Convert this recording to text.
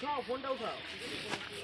উঠাও ফোনটা উঠাও